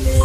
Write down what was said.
Yeah.